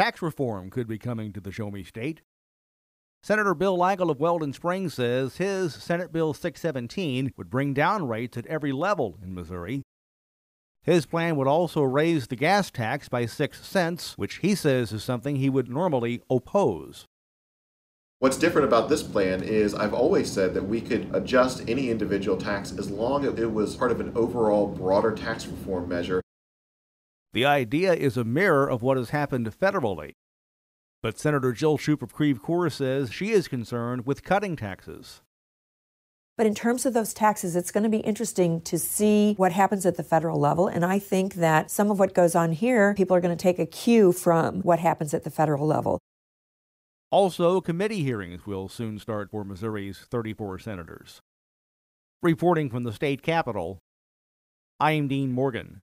Tax reform could be coming to the Show Me State. Senator Bill Eigel of Weldon Springs says his Senate Bill 617 would bring down rates at every level in Missouri. His plan would also raise the gas tax by 6 cents, which he says is something he would normally oppose. What's different about this plan is I've always said that we could adjust any individual tax as long as it was part of an overall broader tax reform measure. The idea is a mirror of what has happened federally. But Senator Jill Schupp of Creve Coeur says she is concerned with cutting taxes. But in terms of those taxes, it's going to be interesting to see what happens at the federal level. And I think that some of what goes on here, people are going to take a cue from what happens at the federal level. Also, committee hearings will soon start for Missouri's 34 senators. Reporting from the state capitol, I am Dean Morgan.